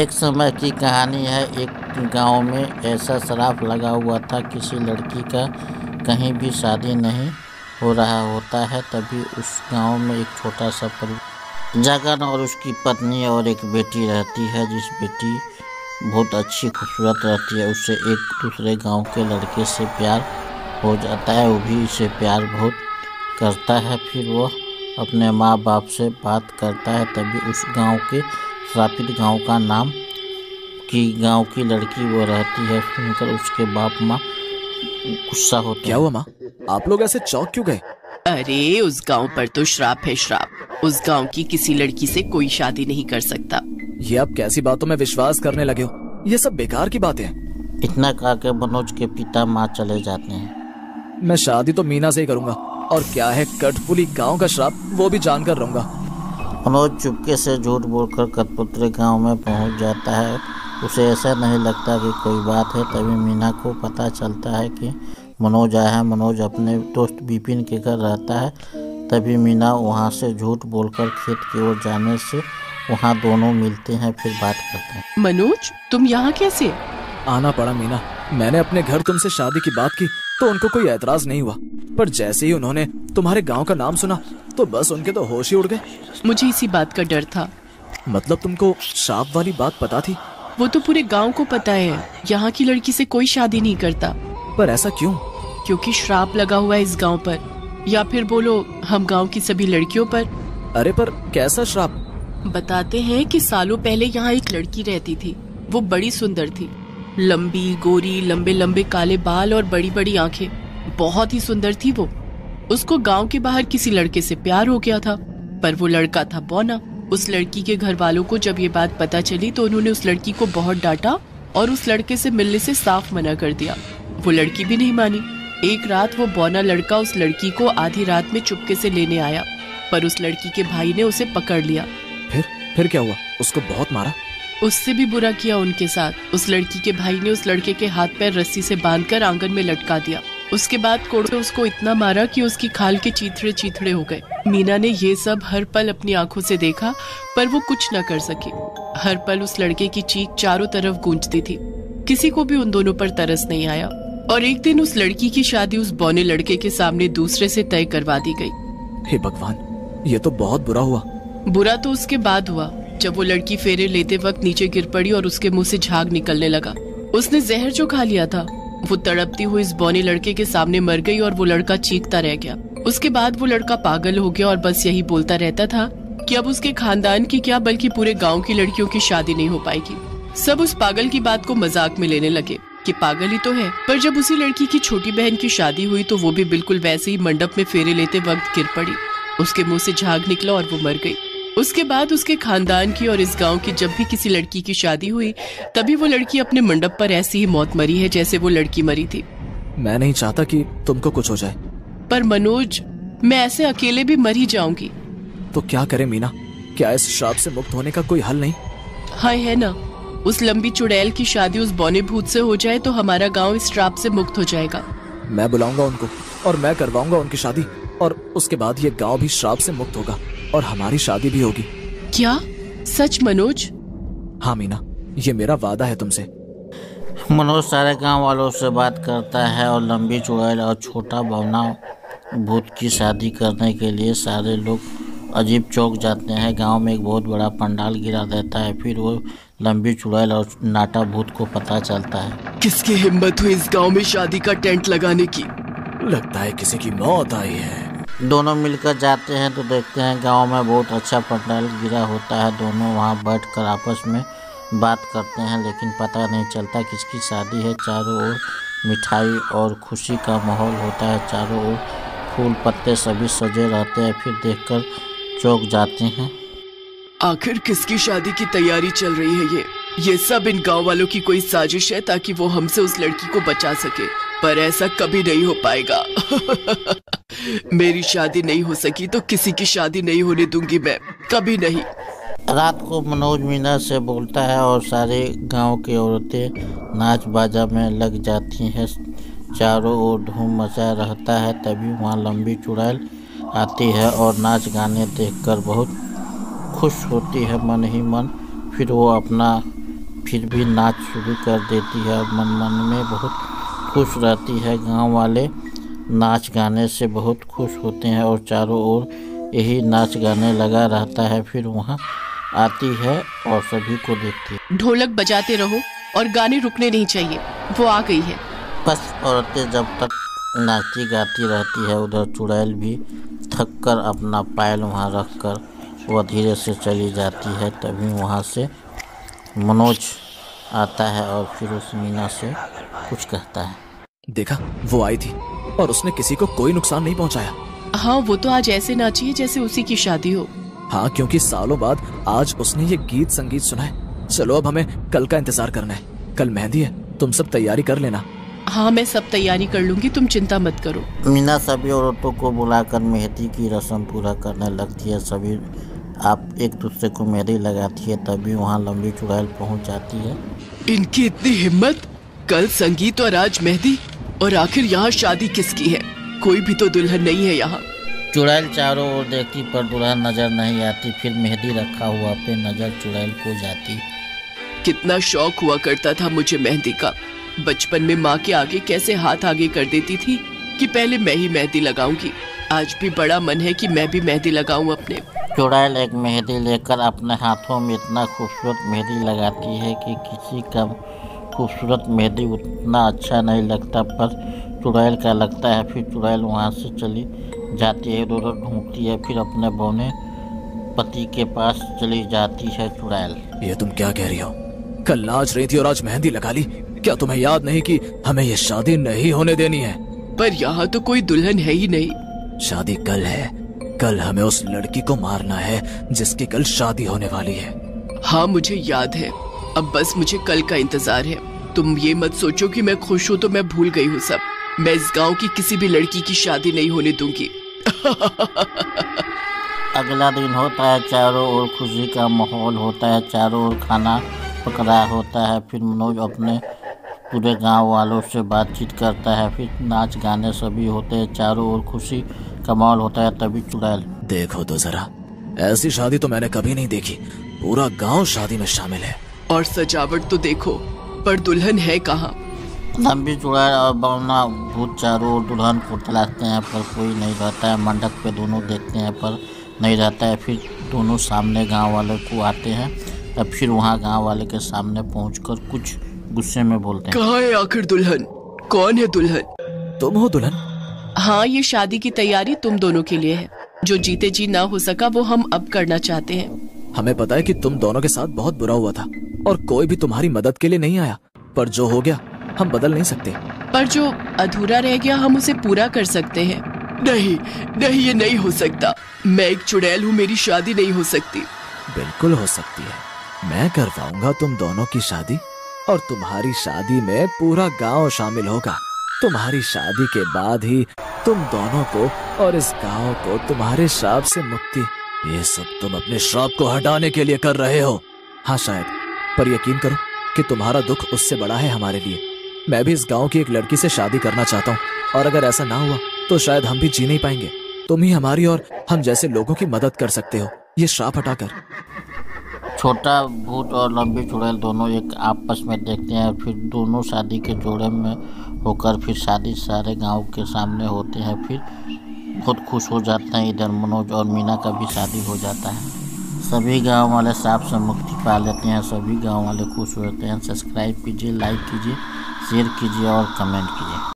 एक समय की कहानी है। एक गाँव में ऐसा शराब लगा हुआ था, किसी लड़की का कहीं भी शादी नहीं हो रहा होता है, तभी उस गाँव में एक छोटा सा परिवार जगन और उसकी पत्नी और एक बेटी रहती है, जिस बेटी बहुत अच्छी खूबसूरत रहती है। उससे एक दूसरे गाँव के लड़के से प्यार हो जाता है, वो भी इसे प्यार बहुत करता है। फिर वह अपने माँ बाप से बात करता है, तभी उस गाँव के श्रापित गाँव का नाम की गाँव की लड़की वो रहती है सुनकर उसके बाप माँ गुस्सा होते क्या हुआ माँ? आप लोग ऐसे चौक क्यों गए? अरे उस गाँव पर तो श्राप है श्राप। उस गाँव की किसी लड़की से कोई शादी नहीं कर सकता। ये आप कैसी बातों में विश्वास करने लगे हो? ये सब बेकार की बातें हैं। इतना कहा के मनोज के पिता माँ चले जाते हैं। मैं शादी तो मीना से ही करूँगा और क्या है कठपुली गाँव का श्राप वो भी जानकर रहूँगा। मनोज चुपके से झूठ बोलकर कठपुतली गाँव में पहुँच जाता है। उसे ऐसा नहीं लगता कि कोई बात है तभी मीना को पता चलता है कि मनोज आया है। मनोज अपने दोस्त बिपिन के घर रहता है तभी मीना वहाँ से झूठ बोलकर खेत की ओर जाने से वहाँ दोनों मिलते हैं फिर बात करते हैं। मनोज तुम यहाँ कैसे? आना पड़ा मीना। मैंने अपने घर तुमसे शादी की बात की तो उनको कोई एतराज़ नहीं हुआ। पर जैसे ही उन्होंने तुम्हारे गाँव का नाम सुना तो बस उनके तो होश ही उड़ गए। मुझे इसी बात का डर था। मतलब तुमको श्राप वाली बात पता थी? वो तो पूरे गाँव को पता है। यहाँ की लड़की से कोई शादी नहीं करता। पर ऐसा क्यों? क्योंकि श्राप लगा हुआ है इस गाँव पर। या फिर बोलो हम गाँव की सभी लड़कियों पर। अरे पर कैसा श्राप? बताते हैं कि सालों पहले यहाँ एक लड़की रहती थी। वो बड़ी सुंदर थी। लंबी गोरी लंबे लंबे काले बाल और बड़ी बड़ी आँखें। बहुत ही सुंदर थी वो। उसको गाँव के बाहर किसी लड़के से प्यार हो गया था। पर वो लड़का था बौना। उस लड़की के घर वालों को जब ये बात पता चली तो उन्होंने उस लड़की को बहुत डांटा और उस लड़के से मिलने से साफ़ मना कर दिया। वो लड़की भी नहीं मानी। एक रात वो बौना लड़का उस लड़की को आधी रात में चुपके से लेने आया पर उस लड़की के भाई ने उसे पकड़ लिया। फिर? फिर क्या हुआ? उसको बहुत मारा? उससे भी बुरा किया उनके साथ। उस लड़की के भाई ने उस लड़के के हाथ पैर रस्सी से बांधकर आँगन में लटका दिया। उसके बाद कोड़े ने उसको इतना मारा कि उसकी खाल के चीथड़े चीथड़े हो गए। मीना ने ये सब हर पल अपनी आँखों से देखा पर वो कुछ न कर सकी। हर पल उस लड़के की चीख चारों तरफ़ गूंजती थी। किसी को भी उन दोनों पर तरस नहीं आया। और एक दिन उस लड़की की शादी उस बौने लड़के के सामने दूसरे से तय करवा दी गई। हे भगवान ये तो बहुत बुरा हुआ। बुरा तो उसके बाद हुआ जब वो लड़की फेरे लेते वक्त नीचे गिर पड़ी और उसके मुँह से झाग निकलने लगा। उसने जहर जो खा लिया था वो तड़पती हुई इस बौने लड़के के सामने मर गई और वो लड़का चीखता रह गया। उसके बाद वो लड़का पागल हो गया और बस यही बोलता रहता था कि अब उसके खानदान की क्या बल्कि पूरे गाँव की लड़कियों की शादी नहीं हो पाएगी। सब उस पागल की बात को मज़ाक में लेने लगे कि पागल ही तो है। पर जब उसी लड़की की छोटी बहन की शादी हुई तो वो भी बिल्कुल वैसे ही मंडप में फेरे लेते वक्त गिर पड़ी। उसके मुँह से झाग निकला और वो मर गई। उसके बाद उसके खानदान की और इस गाँव की जब भी किसी लड़की की शादी हुई तभी वो लड़की अपने मंडप पर ऐसी ही मौत मरी है जैसे वो लड़की मरी थी। मैं नहीं चाहता कि तुमको कुछ हो जाए। पर मनोज मैं ऐसे अकेले भी मर ही जाऊँगी। तो क्या करे मीना? क्या इस श्राप से मुक्त होने का कोई हल नहीं? हाँ है ना उस लंबी चुड़ैल की शादी उस बौने भूत से हो जाए तो हमारा गाँव इस श्राप से मुक्त हो जाएगा। मैं बुलाऊँगा उनको और मैं करवाऊँगा उनकी शादी और उसके बाद ये गाँव भी श्राप से मुक्त होगा। और हमारी शादी भी होगी। क्या? सच मनोज? हाँ मीना ये मेरा वादा है तुमसे। मनोज सारे गाँव वालों से बात करता है और लंबी चुड़ैल और छोटा बवना भूत की शादी करने के लिए सारे लोग अजीब चौक जाते हैं। गाँव में एक बहुत बड़ा पंडाल गिरा देता है फिर वो लंबी चुड़ैल और नाटा भूत को पता चलता है। किसकी हिम्मत हुई इस गाँव में शादी का टेंट लगाने की? लगता है किसी की मौत आई है। दोनों मिलकर जाते हैं तो देखते हैं गाँव में बहुत अच्छा पंडाल गिरा होता है। दोनों वहाँ बैठकर आपस में बात करते हैं, लेकिन पता नहीं चलता किसकी शादी है। चारों ओर मिठाई और खुशी का माहौल होता है। चारों ओर फूल पत्ते सभी सजे रहते हैं, फिर देखकर चौक जाते हैं। आखिर किसकी शादी की तैयारी चल रही है ये? ये सब इन गाँव वालों की कोई साजिश है ताकि वो हमसे उस लड़की को बचा सके, पर ऐसा कभी नहीं हो पाएगा। मेरी शादी नहीं हो सकी तो किसी की शादी नहीं होने दूँगी मैं, कभी नहीं। रात को मनोज मीना से बोलता है और सारे गाँव की औरतें नाच बाजा में लग जाती हैं। चारों ओर धूम मचा रहता है, तभी वहाँ लंबी चुड़ैल आती है और नाच गाने देखकर बहुत खुश होती है। मन ही मन फिर वो अपना फिर भी नाच शुरू कर देती है और मन मन में बहुत खुश रहती है। गाँव वाले नाच गाने से बहुत खुश होते हैं और चारों ओर यही नाच गाने लगा रहता है। फिर वहाँ आती है और सभी को देखती है। ढोलक बजाते रहो और गाने रुकने नहीं चाहिए। वो आ गई है। बस औरतें जब तक नाचती गाती रहती है उधर चुड़ैल भी थक कर अपना पायल वहाँ रख कर वह धीरे से चली जाती है। तभी वहाँ से मनोज आता है और फिर उस मीना से कुछ कहता है। देखा वो आई थी। और उसने किसी को कोई नुकसान नहीं पहुँचाया। हाँ वो तो आज ऐसे नाची है जैसे उसी की शादी हो। हाँ क्योंकि सालों बाद आज उसने ये गीत संगीत सुना है। चलो अब हमें कल का इंतज़ार करना है। कल मेहंदी है तुम सब तैयारी कर लेना। हाँ मैं सब तैयारी कर लूँगी तुम चिंता मत करो। मीना सभी औरतों को बुलाकर मेहंदी की रस्म पूरा करने लगती है। सभी आप एक दूसरे को मेहंदी लगाती है तभी वहाँ लंबी चुड़ैल पहुँच जाती है। इनकी इतनी हिम्मत? कल संगीत और आज मेहंदी? और आखिर यहाँ शादी किसकी है? कोई भी तो दुल्हन नहीं है यहाँ। चुड़ैल चारों ओर देखती पर दुल्हन नज़र नहीं आती फिर मेहंदी रखा हुआ पे नज़र चुड़ैल को जाती। कितना शौक हुआ करता था मुझे मेहंदी का। बचपन में माँ के आगे कैसे हाथ आगे कर देती थी कि पहले मैं ही मेहंदी लगाऊँगी। आज भी बड़ा मन है कि मैं भी मेहंदी लगाऊँ अपने। चुड़ैल एक मेहंदी लेकर अपने हाथों में इतना खूबसूरत मेहंदी लगाती है कि किसी का खूबसूरत मेहंदी उतना अच्छा नहीं लगता पर चुड़ैल का लगता है फिर चुड़ैल वहाँ से चली जाती है इधर उधर ढूंढती है फिर अपने बौने पति के पास चली जाती है चुड़ैल। ये तुम क्या कह रही हो? कल नाच रही थी और आज मेहंदी लगा ली। क्या तुम्हें याद नहीं कि हमें ये शादी नहीं होने देनी है? पर यहाँ तो कोई दुल्हन है ही नहीं। शादी कल है। कल हमें उस लड़की को मारना है जिसकी कल शादी होने वाली है। हाँ मुझे याद है। अब बस मुझे कल का इंतज़ार है। तुम ये मत सोचो कि मैं खुश हूँ तो मैं भूल गई हूँ सब। मैं इस गाँव की किसी भी लड़की की शादी नहीं होने दूँगी। अगला दिन होता है चारों ओर खुशी का माहौल होता है चारों ओर खाना पकड़ा होता है फिर मनोज अपने पूरे गाँव वालों से बातचीत करता है फिर नाच गाने सभी होते हैं चारों ओर खुशी का माहौल होता है तभी चुड़ैल। देखो तो जरा ऐसी शादी तो मैंने कभी नहीं देखी पूरा गाँव शादी में शामिल है। और सजावट तो देखो पर दुल्हन है कहाँ? लंबी चुड़ैल और बौना भूत चारों ओर दुल्हन को तलाशते हैं पर कोई नहीं रहता है। मंडप पे दोनों देखते हैं पर नहीं रहता है। फिर दोनों सामने गाँव वाले को आते हैं तब फिर वहाँ गाँव वाले के सामने पहुंचकर कुछ गुस्से में बोलते हैं। कहाँ है आखिर दुल्हन? कौन है दुल्हन? तुम हो दुल्हन? हाँ ये शादी की तैयारी तुम दोनों के लिए है। जो जीते जी ना हो सका वो हम अब करना चाहते हैं। हमें पता है कि तुम दोनों के साथ बहुत बुरा हुआ था। और कोई भी तुम्हारी मदद के लिए नहीं आया। पर जो हो गया हम बदल नहीं सकते। पर जो अधूरा रह गया हम उसे पूरा कर सकते हैं। नहीं नहीं ये नहीं हो सकता। मैं एक चुड़ैल हूँ मेरी शादी नहीं हो सकती। बिल्कुल हो सकती है। मैं करवाऊँगा तुम दोनों की शादी और तुम्हारी शादी में पूरा गाँव शामिल होगा। तुम्हारी शादी के बाद ही तुम दोनों को और इस गाँव को तुम्हारे श्राप से मुक्ति। ये सब तुम अपने श्राप को हटाने के लिए कर रहे हो। हाँ शायद। पर यकीन करो कि तुम्हारा दुख उससे बड़ा है हमारे लिए। मैं भी इस गाँव की एक लड़की से शादी करना चाहता हूँ, और अगर ऐसा ना हुआ तो शायद हम भी जी नहीं पाएँगे। तुम ही हमारी और हम जैसे लोगों की मदद कर सकते हो। ये श्राप हटाकर। छोटा, भूत और लंबी चुड़ैल दोनों एक आपस में देखते हैं फिर दोनों शादी के जोड़े में होकर फिर शादी सारे गाँव के सामने होते हैं, फिर बहुत खुश हो जाते हैं, इधर मनोज और मीना का भी शादी हो जाता है। सभी गाँव वाले साफ़ से मुक्ति पा लेते हैं, सभी गाँव वाले खुश होते हैं। सब्सक्राइब कीजिए लाइक कीजिए शेयर कीजिए और कमेंट कीजिए।